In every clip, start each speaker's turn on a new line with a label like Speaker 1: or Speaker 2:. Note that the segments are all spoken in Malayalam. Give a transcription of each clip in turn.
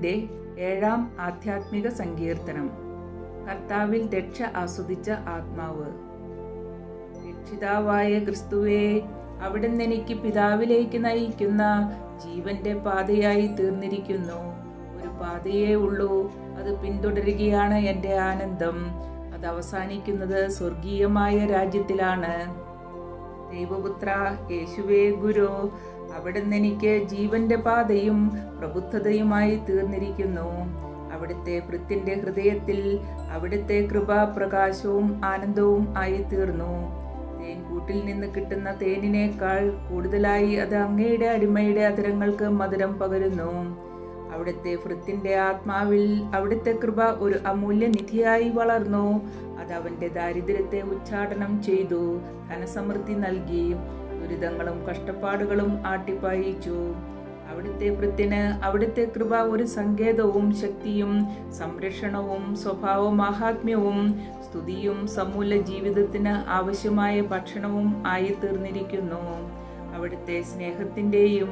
Speaker 1: അപ്രേമിന്റെ ഏഴാം ആധ്യാത്മിക സങ്കീർത്തനം. കർത്താവിൽ രക്ഷ ആസ്വദിച്ച ആത്മാവ്. രക്ഷിതാവായ ക്രിസ്തുവേ അവിടുന്ന് എനിക്ക് പിതാവിലേക്ക് നയിക്കുന്ന ജീവന്റെ പാതയായി തീർന്നിരിക്കുന്നു. ഒരു പാതയേ ഉള്ളൂ. അത് പിന്തുടരുകയാണ് എന്റെ ആനന്ദം. അത് അവസാനിക്കുന്നത് സ്വർഗീയമായ രാജ്യത്തിലാണ്. ദൈവപുത്ര യേശുവേ ഗുരു അവിടുന്ന് എനിക്ക് ജീവന്റെ പാതയും പ്രബുദ്ധതയുമായി തീർന്നിരിക്കുന്നു. അവിടുത്തെ ഭൃത്യന്റെ ഹൃദയത്തിൽ അവിടുത്തെ കൃപാപ്രകാശവും ആനന്ദവും ആയി തീർന്നു തേൻകൂട്ടിൽ നിന്ന് കിട്ടുന്ന തേനിനേക്കാൾ കൂടുതലായി അത് അങ്ങയുടെ അടിമയുടെ അതിരങ്ങൾക്ക് മധുരം പകരുന്നു. അവിടുത്തെ ഭൃത്യന്റെ ആത്മാവിൽ അവിടുത്തെ കൃപ ഒരു അമൂല്യ നിധിയായി വളർന്നു. അത് അവന്റെ ദാരിദ്ര്യത്തെ ഉച്ചാടനം ചെയ്തു. ധനസമൃദ്ധി നൽകി. ദുരിതങ്ങളും കഷ്ടപ്പാടുകളും ആട്ടിപ്പായിച്ചു. അവിടുത്തെ വൃത്തിന് അവിടുത്തെ കൃപ ഒരു സങ്കേതവും ശക്തിയും സംരക്ഷണവും സ്വഭാവ മാഹാത്മ്യവും സ്തുതിയും സമൂല ജീവിതത്തിന് ആവശ്യമായ ഭക്ഷണവും ആയി തീർന്നിരിക്കുന്നു അവിടുത്തെ സ്നേഹത്തിന്റെയും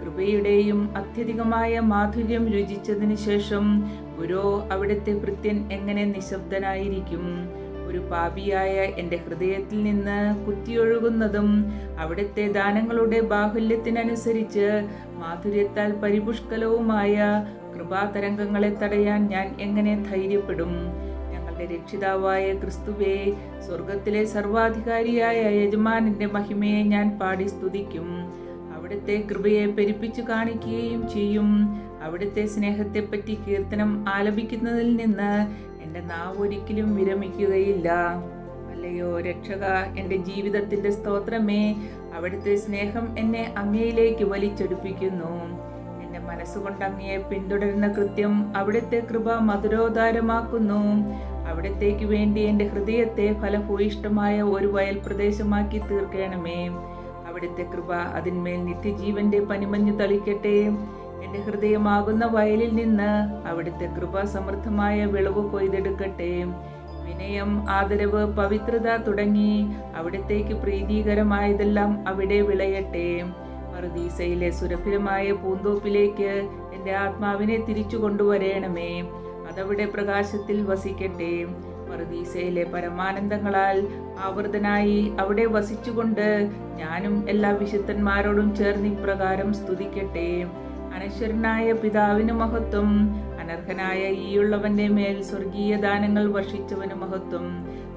Speaker 1: കൃപയുടെയും അത്യധികമായ മാധുര്യം രുചിച്ചതിന് ശേഷം ഗുരോ അവിടുത്തെ ഭൃത്യൻ എങ്ങനെ നിശബ്ദനായിരിക്കും? ഒരു പാപിയായ എന്റെ ഹൃദയത്തിൽ നിന്ന് കുത്തിയൊഴുകുന്നതും അവിടുത്തെ ദാനങ്ങളുടെ ബാഹുല്യത്തിനനുസരിച്ച് മാധുര്യത്താൽ പരിപുഷ്കലവുമായ കൃപാതരംഗങ്ങളെ തടയാൻ ഞാൻ എങ്ങനെ ധൈര്യപ്പെടും? ഞങ്ങളുടെ രക്ഷിതാവായ ക്രിസ്തുവേ സ്വർഗത്തിലെ സർവാധികാരിയായ യജമാനന്റെ മഹിമയെ ഞാൻ പാടി സ്തുതിക്കും. അവിടുത്തെ കൃപയെ പെരുപ്പിച്ചു കാണിക്കുകയും ചെയ്യും. അവിടുത്തെ സ്നേഹത്തെപ്പറ്റി കീർത്തനം ആലപിക്കുന്നതിൽ നിന്ന് എന്റെ നാവ് ഒരിക്കലും വിരമിക്കുകയില്ല. അല്ലയോ രക്ഷക എന്റെ ജീവിതത്തിന്റെ സ്തോത്രമേ അവിടുത്തെ സ്നേഹം എന്നെ അങ്ങയിലേക്ക് വലിച്ചെടുപ്പിക്കുന്നു. എന്റെ മനസ്സുകൊണ്ട് അങ്ങയെ പിന്തുടരുന്ന കൃത്യം അവിടുത്തെ കൃപ മധുരോദാരമാക്കുന്നു. അവിടത്തേക്ക് വേണ്ടി എന്റെ ഹൃദയത്തെ ഫലഭൂയിഷ്ടമായ ഒരു വയൽ പ്രദേശമാക്കി തീർക്കണമേ. അവിടുത്തെ കൃപ അതിന്മേൽ നിത്യജീവന്റെ പനിമഞ്ഞു തളിക്കട്ടെ. എന്റെ ഹൃദയമാകുന്ന വയലിൽ നിന്ന് അവിടുത്തെ കൃപാസമൃദ്ധമായ വിളവ് കൊയ്തെടുക്കട്ടെ. വിനയം ആദരവ് പവിത്രത തുടങ്ങി അവിടത്തേക്ക് പ്രീതികരമായതെല്ലാം അവിടെ വിളയട്ടെ. മറുദീസയിലെ സുരഭിരമായ പൂന്തോപ്പിലേക്ക് എന്റെ ആത്മാവിനെ തിരിച്ചു കൊണ്ടുവരേണമേ. അതവിടെ പ്രകാശത്തിൽ വസിക്കട്ടെ. മറുദീസയിലെ പരമാനന്ദങ്ങളാൽ ആവൃതനായി അവിടെ വസിച്ചുകൊണ്ട് ഞാനും എല്ലാ വിശുദ്ധന്മാരോടും ചേർന്ന് ഇപ്രകാരം സ്തുതിക്കട്ടെ. അനശ്വരനായ പിതാവിന് മഹത്വം. അനർഹനായ ഈയുള്ളവന്റെ മേൽ സ്വർഗീയ ദാനങ്ങൾ വർഷിച്ചവന് മഹത്വം.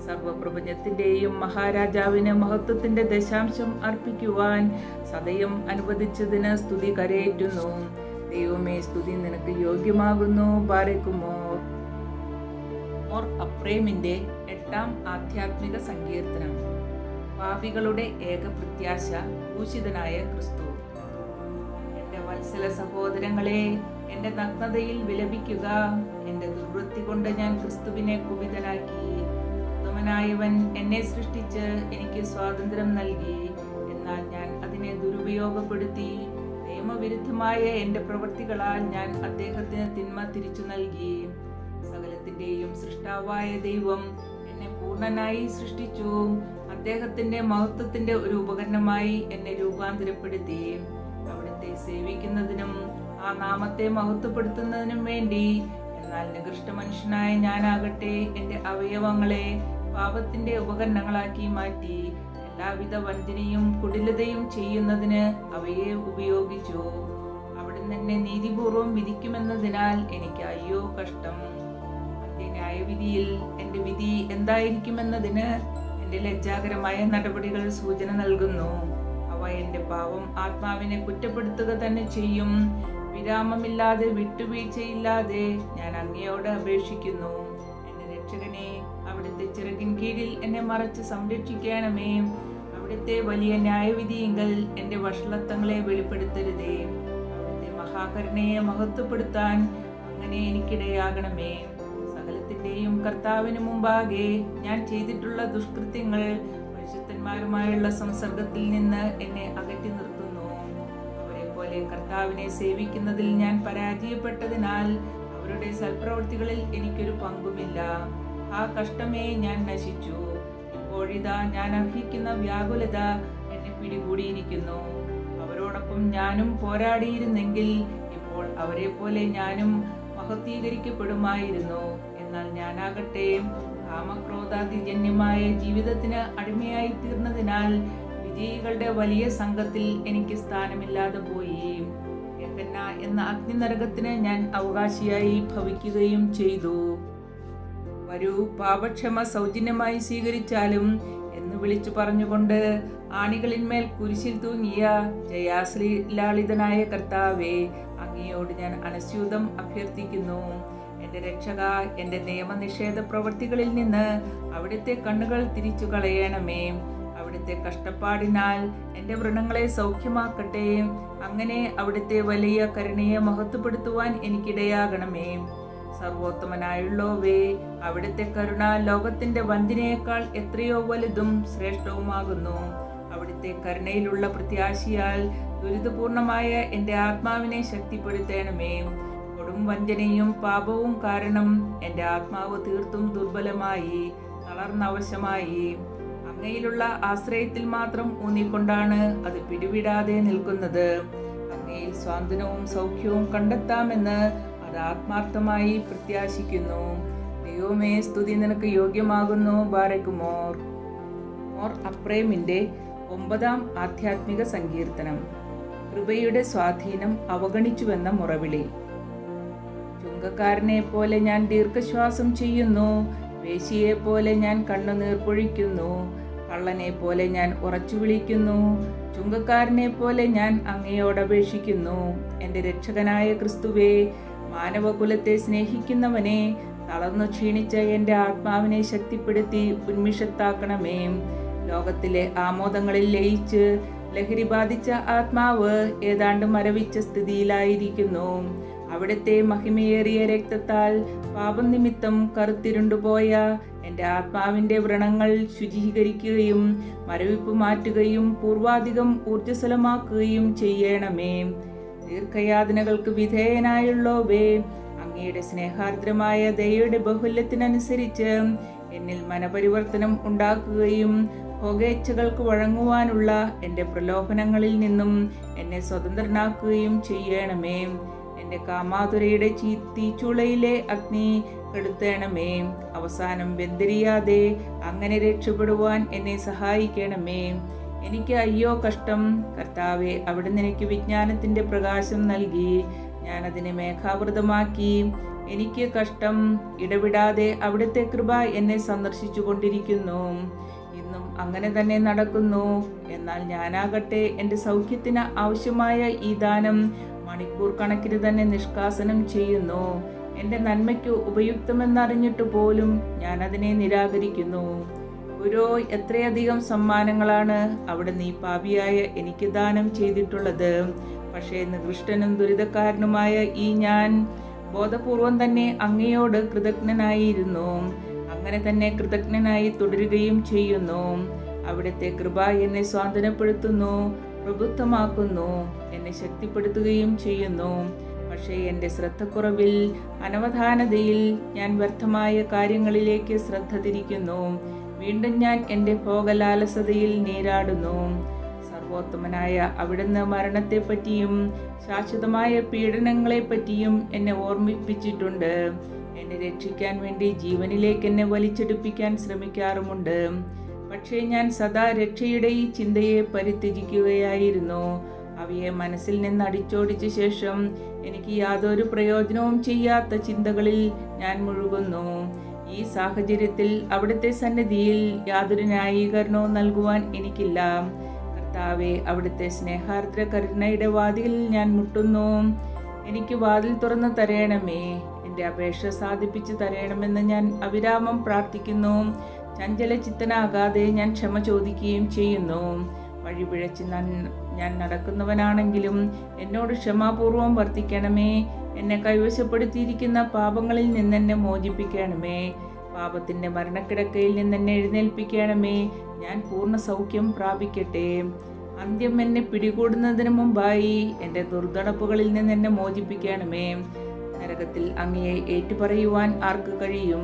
Speaker 1: സർവപ്രപഞ്ചത്തിന്റെയും മഹാരാജാവിന് മഹത്വത്തിന്റെ ദശാംശം അർപ്പിക്കുവാൻ സദയം അനുവദിച്ചതിന് സ്തുതി കരയേറ്റുന്നു. ദൈവമേ സ്തുതി നിനക്ക് യോഗ്യമാകുന്നു പാരക്കുമോ മോർ അപ്രേമിന്റെ എട്ടാം ആധ്യാത്മിക സങ്കീർത്തനം. പാപികളുടെ ഏക പ്രത്യാശ ഭൂഷിതനായ ക്രിസ്തു. വത്സല സഹോദരങ്ങളെ എന്റെ നഗ്നതയിൽ വിലപിക്കുക എന്റെ ദുർവൃത്തി കൊണ്ട് ഞാൻ ക്രിസ്തുവിനെ കുപിതനാക്കി. ഉത്തമനായവൻ എന്നെ സൃഷ്ടിച്ച് എനിക്ക് സ്വാതന്ത്ര്യം നൽകി. എന്നാൽ ഞാൻ അതിനെ ദുരുപയോഗപ്പെടുത്തി. നിയമവിരുദ്ധമായ എന്റെ പ്രവൃത്തികളാൽ ഞാൻ അദ്ദേഹത്തിന് തിന്മ തിരിച്ചു നൽകി. സകലത്തിന്റെയും സൃഷ്ടാവായ ദൈവം എന്നെ പൂർണനായി സൃഷ്ടിച്ചു. അദ്ദേഹത്തിന്റെ മഹത്വത്തിന്റെ ഒരു ഉപകരണമായി എന്നെ രൂപാന്തരപ്പെടുത്തി. അവിടുത്തെ സേവിക്കുന്നതിനും ആ നാമത്തെ മഹത്വപ്പെടുത്തുന്നതിനും വേണ്ടി. എന്നാൽ നികൃഷ്ട മനുഷ്യനായ ഞാനാകട്ടെ എന്റെ അവയവങ്ങളെ പാപത്തിന്റെ ഉപകരണങ്ങളാക്കി മാറ്റി. എല്ലാവിധ വഞ്ചനയും കുടിലതയും ചെയ്യുന്നതിന് അവയെ ഉപയോഗിച്ചു. അവിടുന്ന് എന്നെ നീതിപൂർവം വിധിക്കുമെന്നതിനാൽ എനിക്ക് അയ്യോ കഷ്ടം. എന്റെ ന്യായവിധിയിൽ എന്റെ വിധി എന്തായിരിക്കുമെന്നതിന് എന്റെ ലജ്ജാകരമായ നടപടികൾ സൂചന നൽകുന്നു. എന്റെ പാവം ആത്മാവിനെ കുറ്റപ്പെടുത്തുക തന്നെ ചെയ്യും. വിരാമമില്ലാതെ വിട്ടുവീഴ്ചയില്ലാതെ ഞാൻ അങ്ങയോട് അപേക്ഷിക്കുന്നു. എന്റെ രക്ഷകനെ അവിടുത്തെ ചിറകിൻ കീഴിൽ എന്നെ മറച്ച് സംരക്ഷിക്കണമേ. അവിടുത്തെ വലിയ ന്യായവിധിയെങ്കിൽ എന്റെ വഷളത്വങ്ങളെ വെളിപ്പെടുത്തരുതേ. അവിടുത്തെ മഹാകരുണയെ മഹത്വപ്പെടുത്താൻ അങ്ങനെ എനിക്കിടയാകണമേ. സകലത്തിന്റെയും കർത്താവിന് മുമ്പാകെ ഞാൻ ചെയ്തിട്ടുള്ള ദുഷ്കൃത്യങ്ങൾ പരിശുദ്ധന്മാരുമായുള്ള സംസർഗത്തിൽ നിന്ന് എന്നെ അകറ്റി നിർത്തുന്നു. അവരെ പോലെ കർത്താവിനെ സേവിക്കുന്നതിൽ ഞാൻ പരാജയപ്പെട്ടതിനാൽ അവരുടെ സൽപ്രവൃത്തികളിൽ എനിക്കൊരു പങ്കുമില്ല. ആ കഷ്ടമേ ഞാൻ നശിച്ചു. ഇപ്പോഴിതാ ഞാൻ അർഹിക്കുന്ന വ്യാകുലത എന്നെ പിടികൂടിയിരിക്കുന്നു. അവരോടൊപ്പം ഞാനും പോരാടിയിരുന്നെങ്കിൽ ഇപ്പോൾ അവരെ പോലെ ഞാനും മഹത്വീകരിക്കപ്പെടുമായിരുന്നു. എന്നാൽ ഞാനാകട്ടെ കാമക്രോധാതിജന്യമായ ജീവിതത്തിന് അടിമയായി തീർന്നതിനാൽ വിജയികളുടെ വലിയ സംഘത്തിൽ എനിക്ക് സ്ഥാനമില്ലാതെ പോയി. യഹന്ന എന്ന അഗ്നിനരകത്തിന് ഞാൻ അവകാശിയായി ഭവിക്കുകയും ചെയ്തു. വരൂ പാപക്ഷമ സൗജന്യമായി സ്വീകരിച്ചാലും എന്ന് വിളിച്ചു പറഞ്ഞുകൊണ്ട് ആണികളിന്മേൽ കുരിശിൽ തൂങ്ങിയ ജയാശ്രീ ലാളിതനായ കർത്താവേ അങ്ങയോട് ഞാൻ അനസ്യൂതം അഭ്യർത്ഥിക്കുന്നു. എന്റെ രക്ഷക എന്റെ നിയമനിഷേധ പ്രവൃത്തികളിൽ നിന്ന് അവിടുത്തെ കണ്ണുകൾ തിരിച്ചു കളയണമേ. അവിടുത്തെ കഷ്ടപ്പാടിനാൽ എന്റെ വ്രണങ്ങളെ സൗഖ്യമാക്കട്ടെ. അങ്ങനെ അവിടുത്തെ വലിയ കരുണയെ മഹത്വപ്പെടുത്തുവാൻ എനിക്കിടയാകണമേ. സർവോത്തമനായുള്ളോവേ അവിടുത്തെ കരുണ ലോകത്തിന്റെ വന്തിനേക്കാൾ എത്രയോ വലുതും ശ്രേഷ്ഠവുമാകുന്നു. അവിടുത്തെ കരുണയിലുള്ള പ്രത്യാശയാൽ ദുരിതപൂർണമായ എന്റെ ആത്മാവിനെ ശക്തിപ്പെടുത്തണമേ. കൊടും വഞ്ചനയും പാപവും കാരണം എന്റെ ആത്മാവ് തീർത്തും ദുർബലമായി തളർന്നവശമായി. അങ്ങയിലുള്ള ആശ്രയത്തിൽ മാത്രം ഊന്നിക്കൊണ്ടാണ് അത് പിടിവിടാതെ നിൽക്കുന്നത്. അങ്ങയിൽ സ്വാന്തനവും സൗഖ്യവും കണ്ടെത്താമെന്ന് അത് ആത്മാർത്ഥമായി പ്രത്യാശിക്കുന്നു. ദൈവമേ സ്തുതി നിനക്ക് യോഗ്യമാകുന്നു ബാരകുമോർ മോർ. അപ്രേമിന്റെ ഒമ്പതാം ആധ്യാത്മിക സങ്കീർത്തനം. കൃപയുടെ സ്വാധീനം അവഗണിച്ചുവെന്ന മുറവിളി. ചുങ്കക്കാരനെ പോലെ ഞാൻ ദീർഘശ്വാസം ചെയ്യുന്നു. വേശിയെ പോലെ ഞാൻ കണ്ണുനീർ പൊഴിക്കുന്നു. കള്ളനെ പോലെ ഞാൻ ഉറച്ചു വിളിക്കുന്നു. ചുങ്കക്കാരനെ പോലെ ഞാൻ അങ്ങയോടപേക്ഷിക്കുന്നു എന്റെ രക്ഷകനായ ക്രിസ്തുവേ മാനവകുലത്തെ സ്നേഹിക്കുന്നവനെ തളർന്നു ക്ഷീണിച്ച എന്റെ ആത്മാവിനെ ശക്തിപ്പെടുത്തി ഉന്മിഷത്താക്കണമേ. ലോകത്തിലെ ആമോദങ്ങളിൽ ലയിച്ച് ലഹരി ബാധിച്ച ആത്മാവ് ഏതാണ്ട് മരവിച്ച സ്ഥിതിയിലായിരിക്കുന്നു. അവിടുത്തെ മഹിമയേറിയ രക്തത്താൽ പാപം നിമിത്തം കറുത്തിരുണ്ടുപോയ എന്റെ ആത്മാവിന്റെ വ്രണങ്ങൾ ശുചീകരിക്കുകയും മരവിപ്പ് മാറ്റുകയും പൂർവാധികം ഊർജസ്വലമാക്കുകയും ചെയ്യണമേ. ദീർഘയാതനകൾക്ക് വിധേയനായുള്ളോവേ അങ്ങയുടെ സ്നേഹാർദ്രമായ ദയയുടെ ബഹുല്യത്തിനനുസരിച്ച് എന്നിൽ മനപരിവർത്തനം ഉണ്ടാക്കുകയും ഭോഗേച്ഛകൾക്ക് വഴങ്ങുവാനുള്ള എന്റെ പ്രലോഭനങ്ങളിൽ നിന്നും എന്നെ സ്വതന്ത്രനാക്കുകയും ചെയ്യണമേ. എന്റെ കാമാതുരയുടെ തീച്ചുളയിലെ അഗ്നി കെടുത്തണമേ. അവസാനം വെന്തിരിയാതെ അങ്ങനെ രക്ഷപ്പെടുവാൻ എന്നെ സഹായിക്കണമേ. എനിക്ക് അയ്യോ കഷ്ടം. കർത്താവെ അവിടുന്ന് എനിക്ക് വിജ്ഞാനത്തിന്റെ പ്രകാശം നൽകി. ഞാൻ അതിനെ മേഘാവൃതമാക്കി. എനിക്ക് കഷ്ടം. ഇടവിടാതെ അവിടുത്തെ കൃപ എന്നെ സന്ദർശിച്ചു കൊണ്ടിരിക്കുന്നു ഇന്നും അങ്ങനെ തന്നെ നടക്കുന്നു. എന്നാൽ ഞാനാകട്ടെ എന്റെ സൗഖ്യത്തിന് ആവശ്യമായ ഈ ദാനം മണിക്കൂർ കണക്കിന് തന്നെ നിഷ്കാസനം ചെയ്യുന്നു. എന്റെ നന്മയ്ക്ക് ഉപയുക്തമെന്നറിഞ്ഞിട്ട് പോലും ഞാൻ അതിനെ നിരാകരിക്കുന്നു. ഗുരോ എത്രയധികം സമ്മാനങ്ങളാണ് അവിടെ നീ പാപിയായ എനിക്ക് ദാനം ചെയ്തിട്ടുള്ളത്? പക്ഷേ നികൃഷ്ടനും ദുരിതക്കാരനുമായ ഈ ഞാൻ ബോധപൂർവം തന്നെ അങ്ങയോട് കൃതജ്ഞനായിരുന്നു. അങ്ങനെ തന്നെ കൃതജ്ഞനായി തുടരുകയും ചെയ്യുന്നു. അവിടുത്തെ കൃപ എന്നെ സ്വാതന്ത്ര്യപ്പെടുത്തുന്നു പ്രബുദ്ധമാക്കുന്നു എന്നെ ശക്തിപ്പെടുത്തുകയും ചെയ്യുന്നു. പക്ഷേ എന്റെ ശ്രദ്ധക്കുറവിൽ അനവധാനതയിൽ ഞാൻ വ്യർത്ഥമായ കാര്യങ്ങളിലേക്ക് ശ്രദ്ധ തിരിക്കുന്നു. വീണ്ടും ഞാൻ എന്റെ ഭോഗലാലസതയിൽ നീരാടുന്നു. സർവോത്തമനായ അവിടുന്ന് മരണത്തെപ്പറ്റിയും ശാശ്വതമായ പീഡനങ്ങളെപ്പറ്റിയും എന്നെ ഓർമ്മിപ്പിച്ചിട്ടുണ്ട്. എന്നെ രക്ഷിക്കാൻ വേണ്ടി ജീവനിലേക്ക് എന്നെ വലിച്ചെടുപ്പിക്കാൻ ശ്രമിക്കാറുമുണ്ട്. പക്ഷേ ഞാൻ സദാ രക്ഷയുടെ ഈ ചിന്തയെ പരിത്യജിക്കുകയായിരുന്നു. അവയെ മനസ്സിൽ നിന്ന് അടിച്ചോടിച്ച ശേഷം എനിക്ക് യാതൊരു പ്രയോജനവും ചെയ്യാത്ത ചിന്തകളിൽ ഞാൻ മുഴുകുന്നു. ഈ സാഹചര്യത്തിൽ അവിടുത്തെ സന്നിധിയിൽ യാതൊരു ന്യായീകരണവും നൽകുവാൻ എനിക്കില്ല. കർത്താവെ അവിടുത്തെ സ്നേഹാർദ്ര കരുണയുടെ വാതിൽ ഞാൻ മുട്ടുന്നു. എനിക്ക് വാതിൽ തുറന്നു തരയണമേ എന്റെ അപേക്ഷ സാധിപ്പിച്ചു തരയണമെന്ന് ഞാൻ അവിരാമം പ്രാർത്ഥിക്കുന്നു. ചഞ്ചല ചിത്തനാകാതെ ഞാൻ ക്ഷമ ചോദിക്കുകയും ചെയ്യുന്നു. വഴിപിഴച്ച് ഞാൻ നടക്കുന്നവനാണെങ്കിലും എന്നോട് ക്ഷമാപൂർവം വർത്തിക്കണമേ. എന്നെ കൈവശപ്പെടുത്തിയിരിക്കുന്ന പാപങ്ങളിൽ നിന്ന് എന്നെ മോചിപ്പിക്കണമേ. പാപത്തിന്റെ മരണക്കിടക്കയിൽ നിന്ന് എന്നെ എഴുന്നേൽപ്പിക്കണമേ. ഞാൻ പൂർണ സൗഖ്യം പ്രാപിക്കട്ടെ. അന്ത്യം എന്നെ പിടികൂടുന്നതിന് മുമ്പായി എന്റെ ദുർദടപ്പുകളിൽ നിന്ന് എന്നെ മോചിപ്പിക്കണമേ. നരകത്തിൽ അങ്ങയെ ഏറ്റുപറയുവാൻ ആർക്ക് കഴിയും?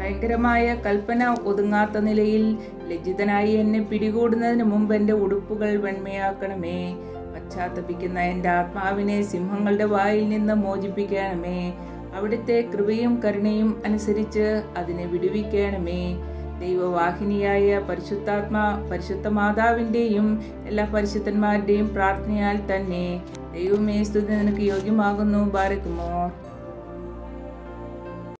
Speaker 1: ഭയങ്കരമായ കൽപ്പന ഒതുങ്ങാത്ത നിലയിൽ ലജ്ജിതനായി എന്നെ പിടികൂടുന്നതിന് മുമ്പ് എന്റെ ഉടുപ്പുകൾ വെണ്മയാക്കണമേ. പശ്ചാത്തപിക്കുന്ന എന്റെ ആത്മാവിനെ സിംഹങ്ങളുടെ വായിൽ നിന്ന് മോചിപ്പിക്കണമേ. അവിടുത്തെ കൃപയും കരുണയും അനുസരിച്ച് അതിനെ വിടുവിക്കണമേ. ദൈവവാഹിനിയായ പരിശുദ്ധാത്മാ പരിശുദ്ധ മാതാവിന്റെയും എല്ലാ പരിശുദ്ധന്മാരുടെയും പ്രാർത്ഥനയാൽ തന്നെ ദൈവമേ സ്തുതി നിനക്ക് യോഗ്യമാകുന്നു. ബാരക്കുമോ